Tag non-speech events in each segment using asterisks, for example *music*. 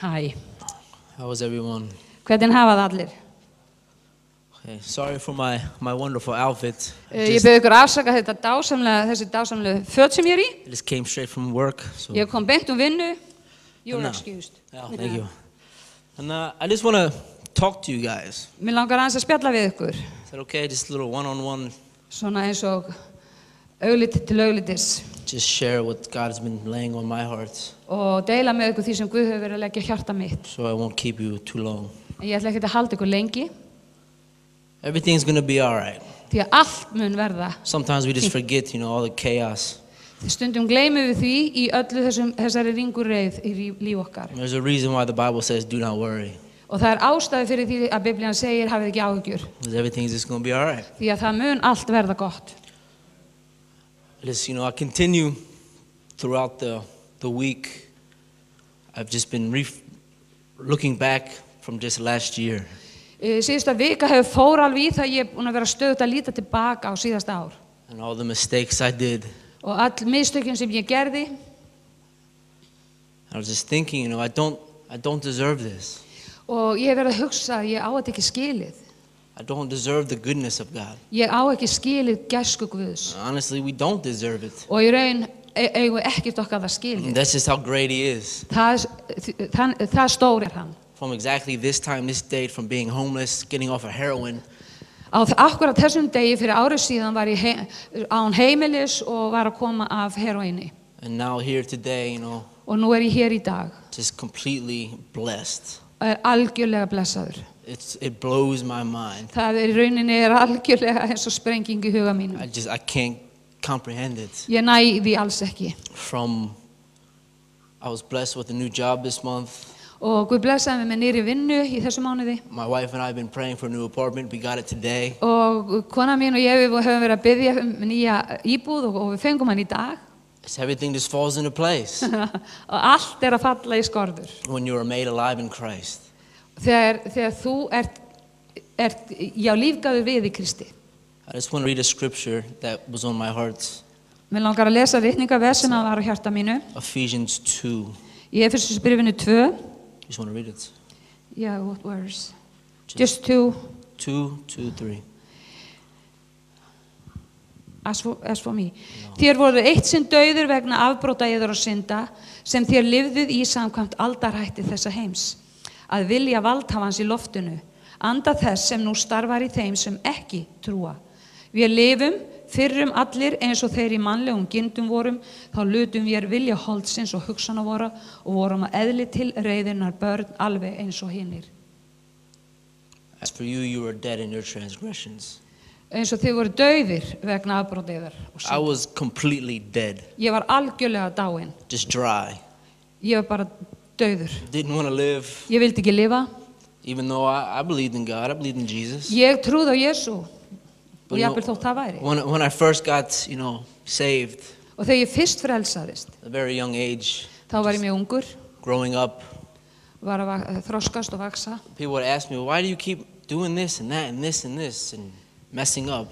Hæ, How was everyone? hvernig hafa það allir? Okay, sorry for my, my wonderful outfit. Uh, ég byrði ykkur afsaka þetta dásamlega, þessi dásamlega föt sem ég er í. I just came straight from work. So. Ég kom beint um vinnu. You're No. excused. Yeah, thank you. And uh, I just want to talk to you guys. Mér langar aðeins að spjalla við ykkur. Is that okay? Just a little one-on-one. Svona eins og augliti til auglitis. Just share what God has been laying on my heart. Og deila með ykkur því sem Guð hefur verið að leggja hjarta mitt. So I won't keep you too long. En ég ætla ekki að halda ykkur lengi. Everything's to be all right. Því að allt mun verða. Sometimes we just forget, you know, all the chaos. Stundum gleymum við því í öllu þessum, þessari ringurreið í lí- líf okkar. There's a reason why the Bible says, do not worry. Og það er ástæði fyrir því að Biblían segir hafið ekki. Because everything's just to be all right. Því að það mun allt verða gott. Just, you know, I continue throughout the, the week. I've just been ref- looking back from just last year. Síðasta vika hefur fór alveg í það ég er búin að vera stöðut að líta tilbaka á síðasta ár. and all the mistakes I did. Og all mistökjum sem ég gerði, I was just thinking, you know, I don't, I don't deserve this. og ég hef verið að hugsa að ég á þetta ekki skilið. I don't deserve the goodness of God. Ég á ekki skilið gæsku Guðs. Honestly, we don't deserve it. Og í raun e- eigum við ekkert okkar það And skilið. that's just how great He is. Það, það, það stór er hann. From exactly this time, this date, from being homeless, getting off of heroin, Á þ- akkurat þessum degi fyrir árið síðan var ég he, án heimilis og var að koma af heroinni. and now here today, you know, Og nú er ég hér í dag just completely blessed. Er algjörlega blessaður. It's, it blows my mind. Það er rauninni er algjörlega eins og sprenging í huga mínum. I just, I can't comprehend it. Ég næ því alls ekki. From, I was blessed with a new job this month. Og Guð blessaði mig með nýri vinnu í þessu mánuði. My wife and I have been praying for a new apartment. We got it today. Og kona mín og ég við höfum verið að byggja um nýja íbúð og, og við fengum hann í dag. It's everything just falls into place *laughs* og allt er að falla í skorður. when you are made alive in Christ. Þegar, þegar þú ert, ert já, lífgaður við í Kristi. I just want to read a scripture that was on my heart. Mér langar að lesa vitningaveð sem að var á hjarta mínu. Ephesians 2. Í Efesusbrifinu 2. Just want to read it. Yeah, what verse? Just two. 2, 2, 3. As for, me. Þér voru eitt sinn dauður vegna afbróta yður og synda sem þér lifðuð í samkvæmt aldarhætti þessa heims. Að vilja valdhafans í loftinu. Anda þess sem nú starfar í þeim sem ekki trúa. Við lifum fyrrum allir eins og þeir í mannlegum gindum vorum, þá lutum við vilja holdsins og hugsana vora og vorum að eðli til reyðinar börn alveg eins og hinnir. As for you, you were dead in your transgressions. Eins og þið voru dauðir vegna afbróta yður og I synda. was completely dead, Ég var algjörlega dáin. just dry. Ég var bara dauður. Didn't want to live, Ég vildi ekki lifa. even though I, I believed in God. I believed in Jesus. Ég trúði á Jésu og But you know, jafnvel þótt það væri. when, when I first got, you know, saved, Og þegar ég fyrst frelsaðist, at a very young age, þá var ég mjög ungur, growing up, var að va- þroskast og vaksa. people would ask me, why do you keep doing this and that and this and this and messing up?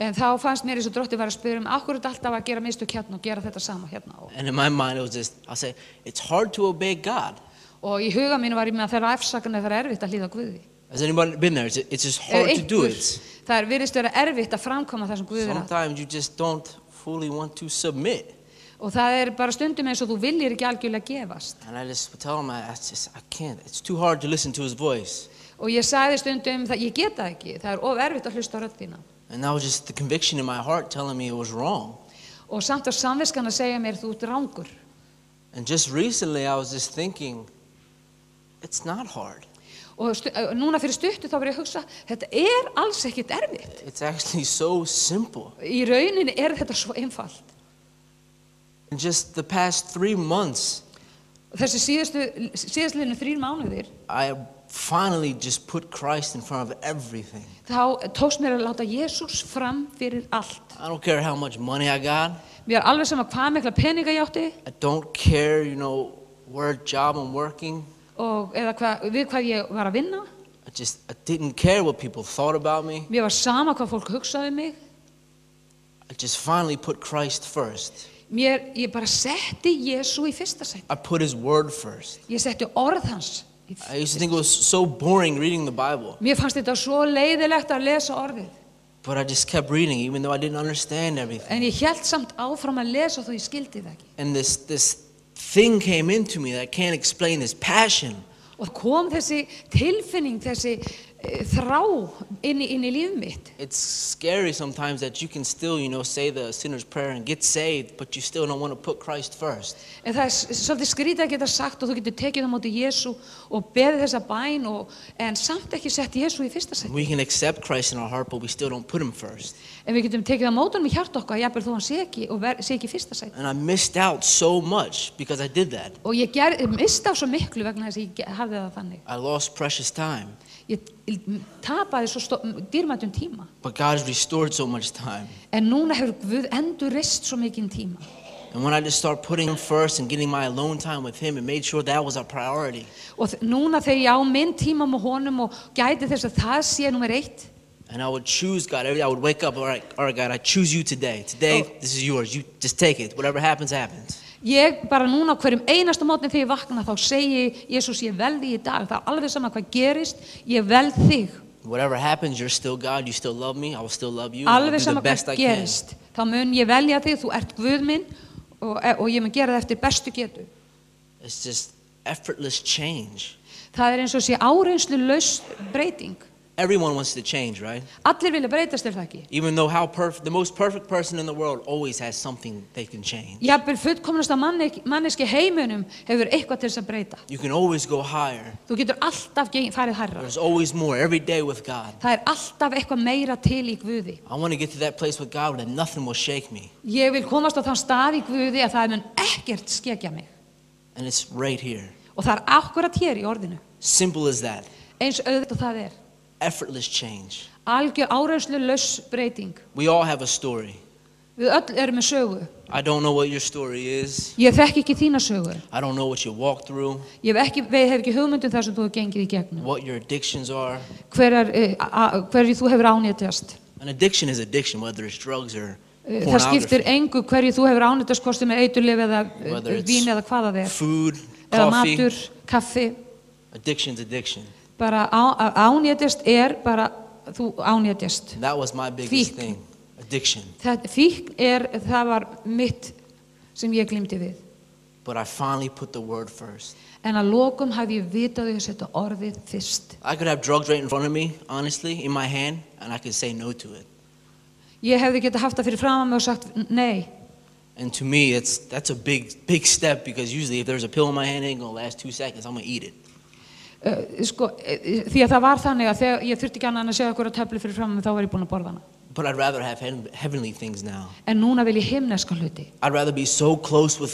En þá fannst mér eins og drótti var að spyrja um akkur er þetta alltaf að gera mistök hérna og gera þetta sama hérna. Og, And in my mind, it was just, I'll say, it's hard to obey God. og í huga mínu var ég með að þeirra afsakan eða það er erfitt að hlýða Guði. Has anybody been there? It's, it's just Ef hard to do einhver- it. Það er virðist vera erfitt að framkoma það sem Guði er að. Sometimes you just don't fully want to submit. Og það er bara stundum eins og þú viljir ekki algjörlega gefast. And I just would tell him, I, I just, I can't. It's too hard to listen to his voice. Og ég sagði stundum það, ég get það ekki, það er of erfitt að hlusta á rödd þína. And that was just the conviction in my heart telling me it was wrong. Og samt á samviskan að segja mér þú ert rángur. And just recently, I was just thinking, it's not hard. Og stu, núna fyrir stuttu þá var ég að hugsa, þetta er alls ekkit erfitt. It's actually so simple. Í rauninni er þetta svo einfalt. In just the past three months, Þessi síðastu, síðastliðinu þrýr mánuðir, I finally just put Christ in front of everything. þá tókst mér að láta Jésús fram fyrir allt. I don't care how much money I got. Mér er alveg sama hvað mikla peninga ég átti I don't care, you know, where job I'm working. og eða hva, við hvað ég var að vinna. I just I didn't care what people thought about me. Mér var sama hvað fólk hugsaði um mig. I just finally put Christ first. Mér, ég bara setti Jésu í fyrsta sætt. I put his word first. Ég setti orð hans. Í I used to think it was so boring reading the Bible, Mér fannst þetta svo leiðilegt að lesa orðið. but I just kept reading even though I didn't understand everything. En ég held samt áfram að lesa þó ég skildi það ekki. And this this thing came into me that I can't explain this passion. Og kom þessi tilfinning, þessi uh, þrá inn í, inn í líf mitt. It's scary sometimes that you can still, you know, say the sinner's prayer and get saved, but you still don't want to put Christ first. En það er s- svolítið skrítið að geta sagt og þú getur tekið það móti Jésu og beðið þessa bæn og, en samt ekki sett Jésu í fyrsta sætt. We can accept Christ in our heart, but we still don't put him first. En við getum tekið það mótunum í hjart okkar, jafnvel þó hann sé ekki og ver, sé ekki í fyrsta sætt. And I missed out so much because I did that. Og ég ger, mista á svo miklu vegna þess að ég ge- hafði það þannig. I lost precious time, Ég tapaði svo stó, dýrmættum tíma. but God has restored so much time. En núna hefur Guð endur reist svo mikinn tíma. And when I just start putting him first and getting my alone time with him and made sure that was a priority, Og núna þegar ég á minn tíma með honum og gæti þess að það sé nummer eitt, and I would choose God every I would wake up, all right, all right, God, I choose you today. Today, Oh. this is yours. You just take it. Whatever happens, happens. ég bara núna hverjum einasta mótni þegar ég vakna þá segi Jésús ég vel því í dag, það er alveg sama hvað gerist, ég vel þig. Whatever happens, you're still God. You still love me. I will still love you. I'll do Alveg the sama best hvað I can. gerist, þá mun ég velja þig, þú ert Guð minn og, og ég mun gera það eftir bestu getu. It's just effortless change. Það er eins og sé áreinslu laus breyting. Everyone wants to change, right? Allir vilja breytast er það ekki. Even though how perfect, the most perfect person in the world always has something they can change. Jafnvel fullkomnasta manne- manneski heimunum hefur eitthvað til þess að breyta. You can always go higher. Þú getur alltaf ge- farið hærra. There's always more every day with God. Það er alltaf eitthvað meira til í Guði. I want to get to that place with God where nothing will shake me. Ég vil komast á þann stað í Guði að það mun ekkert skekja mig. And it's right here. Og það er akkurat hér í orðinu. Simple as that. Eins auðvitað og það er. Effortless change. Algjör áreinslu laus breyting. We all have a story. Við öll erum með sögu. I don't know what your story is. Ég þekki ekki þína sögu. I don't know what you walked through, Ég hef ekki, við hef ekki hugmyndum þar sem þú hefur gengið í gegnum. what your addictions are. Hverjar, eh, a- a- hverju þú hefur ánýttast. An addiction is addiction, whether it's drugs or Eh, Það skiptir pornography, engu hverju þú hefur ánýttast hvort sem er eiturlif eða eh, Whether it's vín eða hvaða það er. food, Eða coffee. matur, kaffi. Addiction's addiction. Bara á- ánýttast er bara þú ánýttast. That was my biggest Fíkn. thing. Addiction. Það, fíkn er, það var mitt sem ég glimti við. But I finally put the word first. En að lokum hafði ég vitað að setja orðið fyrst. I could have drugs right in front of me, honestly, in my hand, and I could say no to it. Ég hefði getað haft það fyrir fram að mig og sagt nei. And to me, it's that's a big, big step because usually if there's a pill in my hand, it ain't gonna last two seconds. I'm gonna eat it. Uh, sko, uh, því að það var þannig að þegar ég þurfti ekki annað en að segja okkur að töflu fyrir fram mig þá var ég búin að borða hana. En núna vil ég himneska hluti. So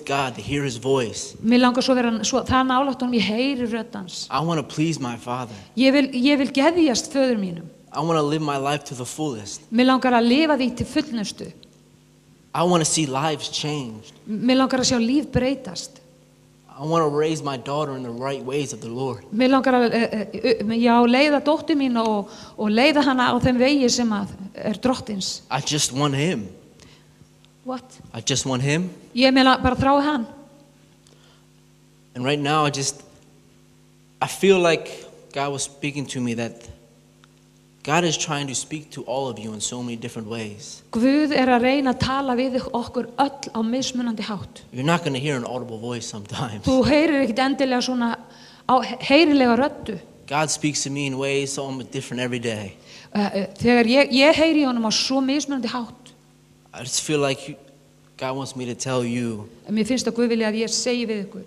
God. Mér langar svo vera svo, það nálátt honum, ég heyri röddans. Ég vil, ég vil geðjast föður mínum. Mér langar að lifa því til fullnustu. Mér langar að sjá líf breytast. I want to raise my daughter in the right ways of the Lord. Mér langar að, uh, uh, já, leiða dóttur mín og, og leiða hana á þeim vegi sem að er drottins. I just want Him. What? I just want Him. Ég meina bara þrái hann. And right now, I just, I feel like God was speaking to me that God is trying to speak to all of you in so many different ways. Guð er að reyna að tala við okkur öll á mismunandi hátt. You're not going to hear an audible voice sometimes. Þú heyrir ekkit endilega svona á, heyrilega röddu. God speaks to me in ways so different every day. Uh, Þegar ég, ég heyri honum á svo mismunandi hátt, I just feel like you, God wants me to tell you mér finnst að Guð vilja að ég segi við ykkur,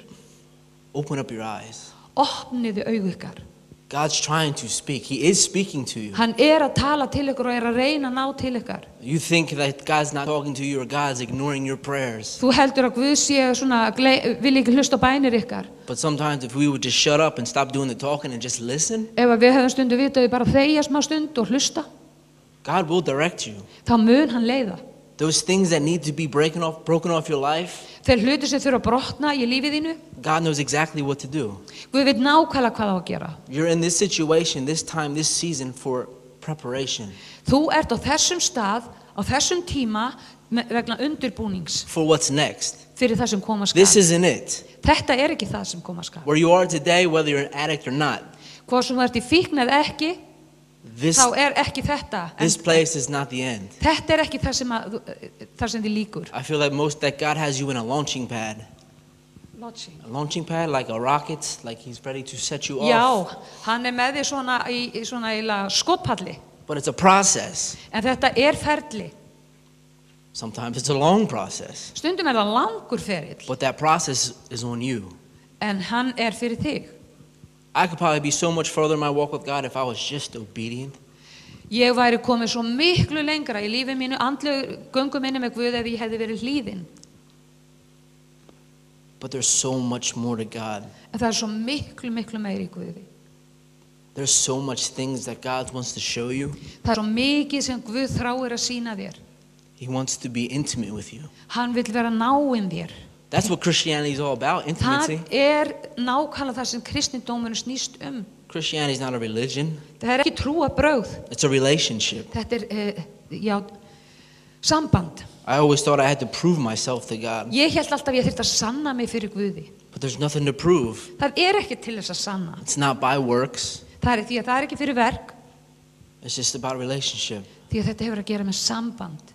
open up your eyes. opniðu augu ykkar. God's trying to speak. He is speaking to you. Hann er að tala til ykkur og er að reyna að ná til ykkar. You think that God's not talking to you or God's ignoring your prayers. Þú heldur að Guð sé svona, vil ekki hlusta bænir ykkar. But sometimes if we would just shut up and stop doing the talking and just listen, Ef við hefum stundu vitaði bara þegja smá stund og hlusta, God will direct you. þá mun hann leiða. Those things that need to be breaking off, broken off your life, Þeir hluti sem þurfa að brotna í lífið þínu, God knows exactly what to do. Guð veit nákvæmlega hvað á að gera. You're in this situation, this time, this season for preparation. Þú ert á þessum stað, á þessum tíma me- vegna undirbúnings for what's next. fyrir það sem koma skal. This isn't it. Þetta er ekki það sem koma skal. Where you are today, whether you're an addict or not, Hvað sem þú ert í fíkn eða ekki, this, þá er ekki þetta. En this place is not the end. þetta er ekki það sem, að, þú- það sem þið líkur. I feel like most that God has you in a launching pad. A launching pad, like a rocket, like He's ready to set you Já, off. hann er með því svona í, í svona eiginlega skotpalli. But it's a process. En þetta er ferli. Sometimes it's a long process. Stundum er það langur ferill, But that process is on you. en hann er fyrir þig. I could probably be so much further in my walk with God if I was just obedient. Ég væri komið svo miklu lengra í lífi mínu, andlu göngum minni með Guð ef ég hefði verið hlýðin. But there's so much more to God. En það er svo miklu, miklu meiri í Guði. There's so much things that God wants to show you. Það er svo mikið sem Guð þráir að sína þér. He wants to be intimate with you. Hann vil vera náinn þér. That's what Christianity is all about, Það intimacy. er nákvæmlega það sem kristindóminu snýst um. Christianity is not a religion, Það er ekki trúa bröð. it's a relationship. Þetta er, uh, já, samband. I always thought I had to prove myself to God, Ég held alltaf ég þurfti að sanna mig fyrir Guði. but there's nothing to prove. Það er ekki til þess að sanna. It's not by works, Það er því að það er ekki fyrir verk, it's just about relationship. því að þetta hefur að gera með samband.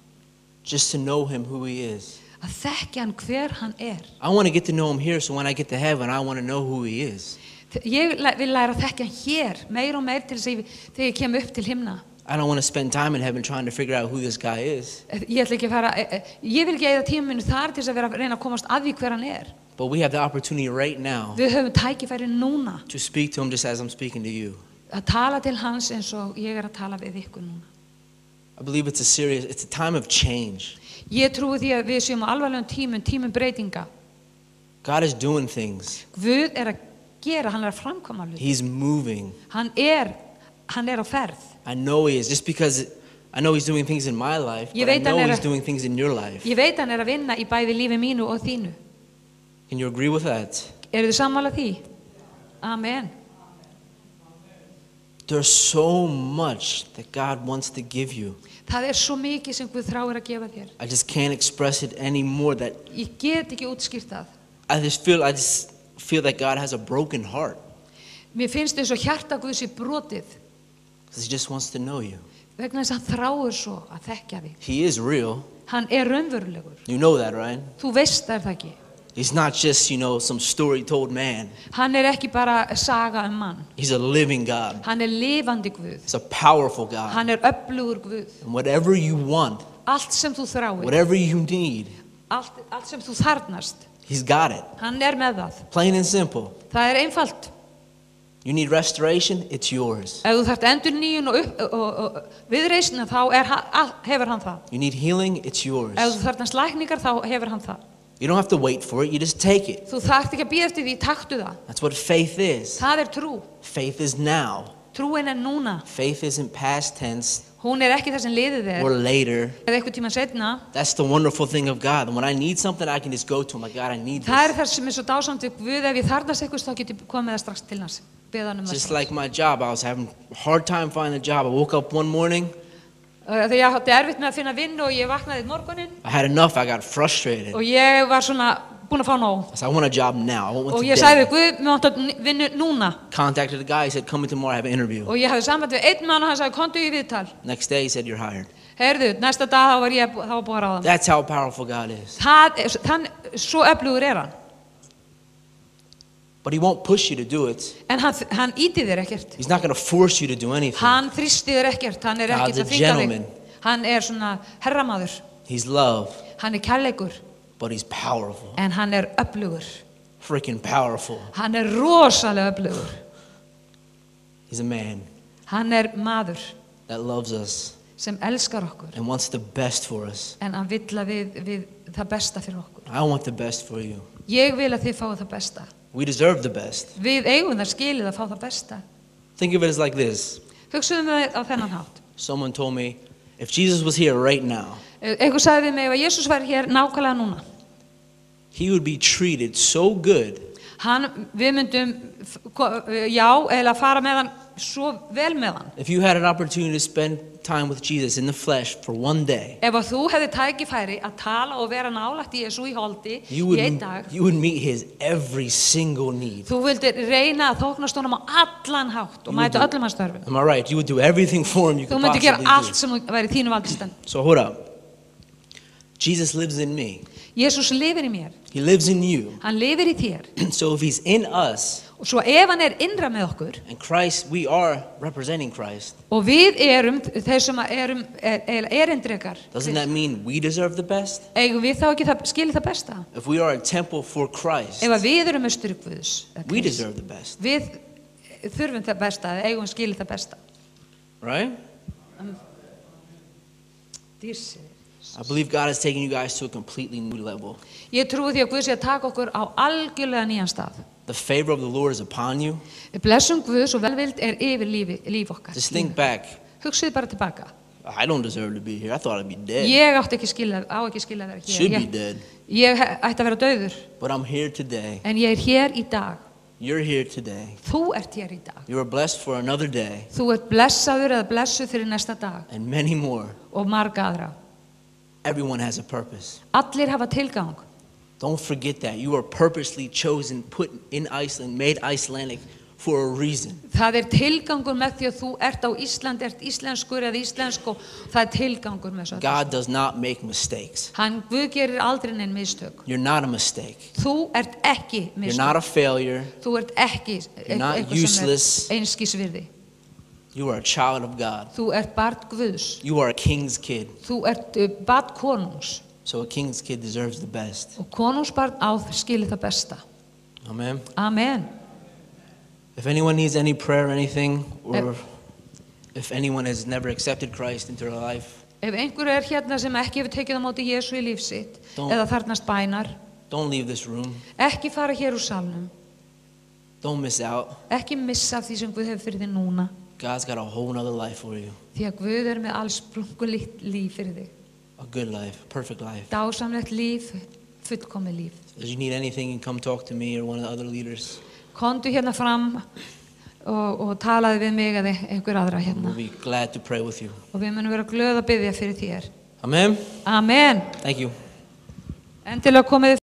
Just to know Him who He is. Að þekkja hann hver hann er. I want to get to know Him here, so when I get to heaven, I want to know who He is. Ég læ- vil læra að þekkja hann hér, meir og meir til þess að ég, þegar ég kem upp til himna. I don't want to spend time in heaven trying to figure out who this guy is. Ég ætla ekki að fara, eh, eh, ég vil ekki eða tíminu þar til þess að vera að reyna að komast að því hver hann er. But we have the opportunity right now Við höfum tækifæri núna to speak to Him just as I'm speaking to you. að tala til hans eins og ég er að tala við ykkur núna. I believe it's a serious, it's a time of change. Ég trúi því að við séum á alvarlegum tímum, tímum breytinga. God is doing things. Guð er að gera, hann er að framkvæma hlut. He's moving. Hann er, hann er á ferð. I know He is. Just because I know He's doing things in my life, but I know He's doing things in your life. Ég veit hann er að vinna í bæði lífi mínu og þínu. Can you agree with that? Eru þið sammála því? Amen. There's so much that God wants to give you. Það er svo mikið sem Guð þráir að gefa þér. I just can't express it anymore. That Ég get ekki útskýrt það. I just feel I just feel that God has a broken heart Mér finnst eins og hjarta Guðs í brotið because He just wants to know you. vegna þess að hann þráir svo að þekkja þig. He is real. Hann er raunverulegur. You know that, right? Þú veist það er það ekki. He's not just you know some story told man. Hann er ekki bara saga um mann. He's a living God. Hann er lifandi Guð. He's a powerful God. Hann er öflugur Guð. And whatever you want, Allt sem þú þráir, whatever you need, allt, allt sem þú þarnast, He's got it. hann er með það. Plain and simple. Það er einfalt. You need restoration, it's yours. Ef þú þarft endur nýjun og, upp, og, og, viðreisna þá er, hefur hann það. You need healing, it's yours. Ef þú þarft lækningar þá hefur hann það. You don't have to wait for it, you just take it. Þú þarft ekki að býða eftir því, taktu það. That's what faith is. Það er trú. Faith is now. Trúin er núna. Faith isn't past tense Hún er ekki það sem liðið er. or later. Eða eitthvað tíma setna. That's the wonderful thing of God. When I need something, I can just go to Him. Like, God, I need Það er this. það sem er svo dásamt við Guð. Ef ég þarnast eitthvað þá getur ég komið það strax til hans. Beða hann um það Just strax. like my job, I was having a hard time finding a job. I woke up one morning, Uh, Þegar ég átti erfitt með að finna vinnu og ég vaknaði einn morgunin I had enough, I got frustrated. og ég var svona búin að fá nóg. I said, I want a job now. I want one Og ég today. sagði, Guð, mér vantar n- vinnu núna. Contacted the guy, he said, come in tomorrow, I have an interview. Og ég hafði samband við einn mann og hann sagði, kontu í viðtal. Next day, he said, you're hired. Heyrðu, næsta dag þá var ég þá var búin að ráða. That's how powerful God is. Það, þann, svo öflugur er hann. But he won't push you to do it. En hann, hann íti þér ekkert. He's not going to force you to do anything. Hann þrýsti þér ekkert. Hann er God's ekkert a að þinga gentleman. þig. Hann er svona herramaður. He's love, Hann er kærleikur. but he's powerful. En hann er öflugur. Freaking powerful. Hann er rosalega öflugur. He's a man Hann er maður that loves us sem elskar okkur. and wants the best for us. En hann vill að við, við það besta fyrir okkur. I want the best for you. Ég vil að þið fáið það besta. We deserve the best. Við eigum það skilið að fá það besta. Think of it as like this Hugsaðum við á þennan hátt. someone told me, if Jesus was here right now, Eh, Einhver sagði við mig ef að Jésús væri hér nákvæmlega núna. he would be treated so good Hann, við myndum, f- ko- já, eða fara með hann svo vel með hann. If you had an opportunity to spend time with Jesus in the flesh for one day, Ef að þú hefði tækifæri að tala og vera nálægt Jésu í holdi you í einn would, dag, you would meet his every single need. þú vildir reyna að þóknast honum á allan hátt og mæta öllum hans störfum. Am I right? You would do everything for him you Þú could myndir gera possibly allt do. sem þú væri í þínu. So hold up. Jesus lives in me. Jésús lifir í mér, He lives in you. hann lifir í þér *clears throat* so if he's in us og svo ef hann er innra með okkur and Christ, we are representing Christ. og við erum þeir sem erum er, er, erindrekar, Doesn't that mean we deserve the best? eigum við þá ekki það, skilið það besta? If we are a temple for Christ, Ef við erum Guðs, eða we deserve the best, við þurfum það besta, eigum skilið það besta. right? Dísi. I believe God is taking you guys to a completely new level. Ég trúi því að Guð sé að taka okkur á algjörlega nýjan stað. The favor of the Lord is upon you. Blessum Guðs og velvild er yfir lífi, líf okkar. Just think back. Hugsið bara tilbaka. I don't deserve to be here. I thought I'd be dead. Ég átti ekki skilja, á ekki skilja að vera Should hér. be dead. ég ætti að vera döður, But I'm here today. en ég er hér í dag. You're here today. Þú ert hér í dag. You are blessed for another day Þú ert blessaður eða blessuð fyrir næsta dag and many more. og marga aðra. Everyone has a purpose. Allir hafa tilgang. Don't forget that. You are purposely chosen, put in Iceland, made Icelandic for a reason. Það er tilgangur með því að þú ert á Ísland, ert íslenskur eða íslensk og það er tilgangur með. God does not make mistakes. Hann, Guð gerir aldrei neinn mistök. You're not a mistake. Þú ert ekki You're not a failure. Þú ert ekki You're not eitthvað sem useless. er einskísvirði. You are a child of God. Þú ert barn Guðs. You are a king's kid. Þú ert uh, barn konungs. So a king's kid deserves the best. Og konungsbarn á skilið það besta. Amen. Amen. If anyone needs any prayer or anything, or Yep. if anyone has never accepted Christ into their life, Ef einhver er hérna sem ekki hefur tekið á móti Jésu í líf sitt Don't- eða þarnast bænar, don't leave this room. ekki fara hér úr salnum, Don't miss out. ekki missa því sem Guð hefur fyrir þig núna, God's got a whole nother life for you. því að Guð er með alls sprungulitt líf fyrir þig. A good life, a perfect life. Dásamlegt líf, fullkomið líf. If you need anything, you can come talk to me or one of the other leaders. Kondu hérna fram og, og talaði við mig eða einhver aðra hérna. We'll be glad to pray with you. Og við munum vera glöð að byggja fyrir þér. Amen. Amen. Thank you. Endilega komið